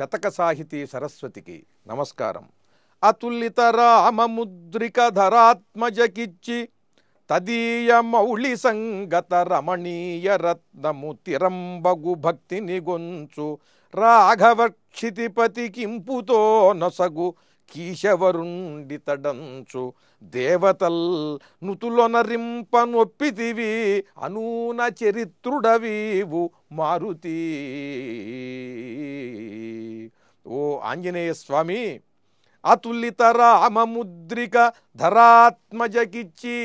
శతక సాహితీ సరస్వతికి నమస్కారం. అతులిత రామముద్రిక ధరాత్మజకిచ్చి తదీయ మౌళి సంగత రమణీయ రత్నము తిరంబగు భక్తిని గొంచు రాఘవక్షితిపతి కింపుతో నొసగు కీశవరుండితడంచు దేవతల్ నుతులొనరింప నొప్పితివి అనూన చరిత్రుడవీవు మారుతి. ఓ ఆంజనేయ స్వామి అతులిత రామముద్రిక ధరాత్మజకిచ్చి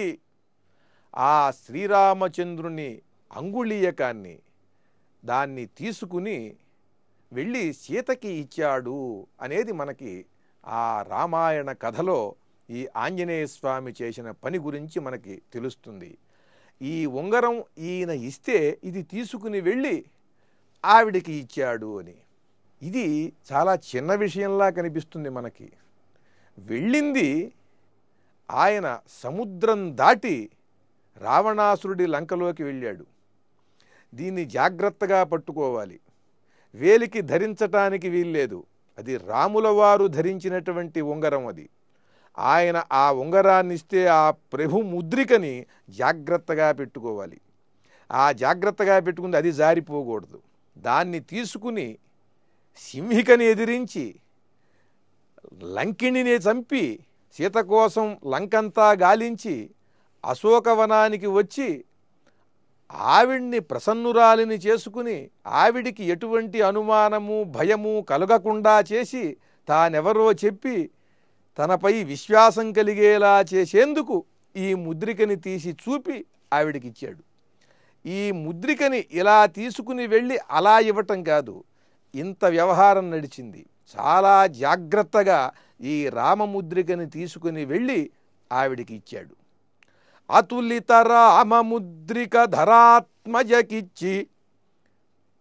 ఆ శ్రీరామచంద్రుని అంగుళీయకాన్ని దాన్ని తీసుకుని వెళ్ళి సీతకి ఇచ్చాడు అనేది మనకి ఆ రామాయణ కథలో ఈ ఆంజనేయ స్వామి చేసిన పని గురించి మనకి తెలుస్తుంది. ఈ ఉంగరం ఈయన ఇస్తే ఇది తీసుకుని వెళ్ళి ఆవిడికి ఇచ్చాడు అని. ఇది చాలా చిన్న విషయంలా కనిపిస్తుంది మనకి. వెళ్ళింది ఆయన సముద్రం దాటి రావణాసురుడి లంకలోకి వెళ్ళాడు. దీన్ని జాగ్రత్తగా పట్టుకోవాలి. వేలికి ధరించటానికి వీల్లేదు. అది రాముల వారు ధరించినటువంటి ఉంగరం అది. ఆయన ఆ ఉంగరాన్ని ఇస్తే ఆ ప్రభు ముద్రికని జాగ్రత్తగా పెట్టుకోవాలి. ఆ జాగ్రత్తగా పెట్టుకుంది అది జారిపోకూడదు. దాన్ని తీసుకుని సింహికని ఎదిరించి లంకిణిని చంపి సీత కోసం లంకంతా గాలించి అశోకవనానికి వచ్చి ఆవిడ్ని ప్రసన్నురాలిని చేసుకుని ఆవిడికి ఎటువంటి అనుమానము భయము కలగకుండా చేసి తానెవరో చెప్పి తనపై విశ్వాసం కలిగేలా చేసేందుకు ఈ ముద్రికని తీసి చూపి ఆవిడికిచ్చాడు. ఈ ముద్రికని ఇలా తీసుకుని వెళ్ళి అలా ఇవ్వటం కాదు ఇంత వ్యవహారం నడిచింది. చాలా జాగ్రత్తగా ఈ రామముద్రికని తీసుకుని వెళ్ళి ఆవిడికి ఇచ్చాడు అతులిత రామముద్రిక ధరాత్మజకిచ్చి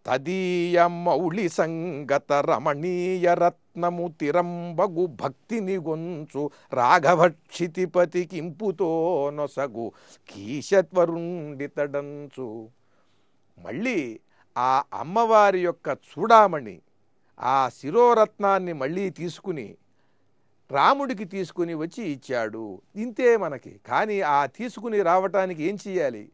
తదీయ మౌళి సంగత రమణీయ రత్నము తిరంబగు భక్తిని గొంచు రాఘవక్షితిపతి కింపుతో నొసగు కీశత్వరుండితడంచు. మళ్ళీ ఆ అమ్మవారి యొక్క చూడామణి ఆ శిరోరత్నాన్ని మళ్ళీ తీసుకుని రాముడికి తీసుకుని వచ్చి ఇచ్చాడు. ఇంతే మనకి. కానీ ఆ తీసుకుని రావటానికి ఏం చేయాలి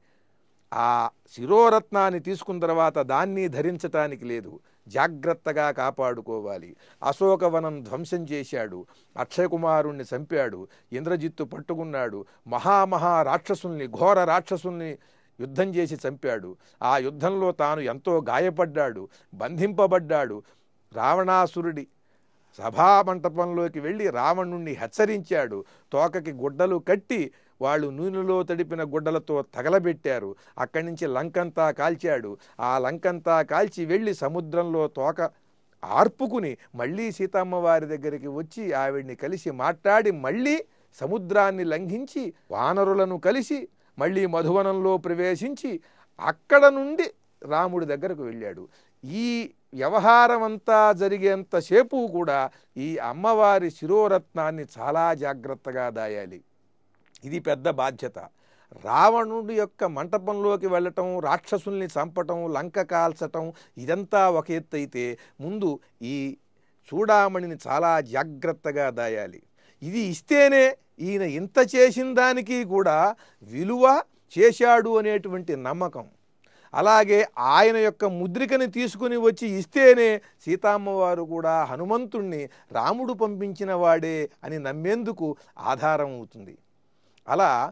ఆ శిరోరత్నాన్ని తీసుకున్న తర్వాత దాన్ని ధరించటానికి లేదు. జాగ్రత్తగా కాపాడుకోవాలి. అశోకవనం ధ్వంసం చేశాడు. అక్షయకుమారుణ్ణి చంపాడు. ఇంద్రజిత్తు పట్టుకున్నాడు. మహామహా రాక్షసుల్ని ఘోర రాక్షసుల్ని యుద్ధం చేసి చంపాడు. ఆ యుద్ధంలో తాను ఎంతో గాయపడ్డాడు. బంధింపబడ్డాడు. రావణాసురుడి సభామంటపంలోకి వెళ్ళి రావణుణ్ణి హెచ్చరించాడు. తోకకి గుడ్డలు కట్టి వాళ్ళు నూనెలో తడిపిన గుడ్డలతో తగలబెట్టారు. అక్కడి నుంచి లంకంతా కాల్చాడు. ఆ లంకంతా కాల్చి వెళ్ళి సముద్రంలో తోక ఆర్పుకుని మళ్ళీ సీతమ్మ వారి దగ్గరికి వచ్చి ఆవిడ్ని కలిసి మాట్లాడి మళ్ళీ సముద్రాన్ని లంఘించి వానరులను కలిసి మళ్ళీ మధువనంలో ప్రవేశించి అక్కడ నుండి రాముడి దగ్గరకు వెళ్ళాడు. ఈ వ్యవహారం అంతా జరిగేంతసేపు కూడా ఈ అమ్మవారి శిరోరత్నాన్ని చాలా జాగ్రత్తగా దాయాలి. ఇది పెద్ద బాధ్యత. రావణుడి యొక్క మంటపంలోకి వెళ్ళటం రాక్షసుల్ని చంపటం లంక కాల్చటం ఇదంతా ఒక ఎత్తు అయితే ముందు ఈ చూడామణిని చాలా జాగ్రత్తగా దాయాలి. ఇది ఇస్తేనే ఈయన ఇంత చేసిన దానికి కూడా విలువ చేశాడు అనేటువంటి నమ్మకం. అలాగే ఆయన యొక్క ముద్రికని తీసుకుని వచ్చి ఇస్తేనే సీతామ్మవారు కూడా హనుమంతుణ్ణి రాముడు పంపించిన వాడే అని నమ్మేందుకు ఆధారం అవుతుంది. అలా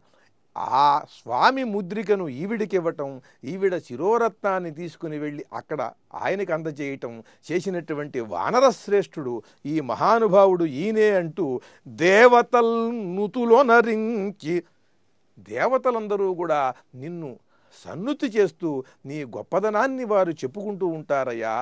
ఆ స్వామి ముద్రికను ఈవిడికి ఇవ్వటం ఈవిడ శిరోరత్నాన్ని తీసుకుని వెళ్ళి అక్కడ ఆయనకి అందజేయటం చేసినటువంటి వానరశ్రేష్ఠుడు ఈ మహానుభావుడు ఈయనే అంటూ దేవతల్ నుతులోనరించి దేవతలందరూ కూడా నిన్ను సన్నుతి చేస్తూ నీ గొప్పదనాన్ని వారు చెప్పుకుంటూ ఉంటారయ్యా.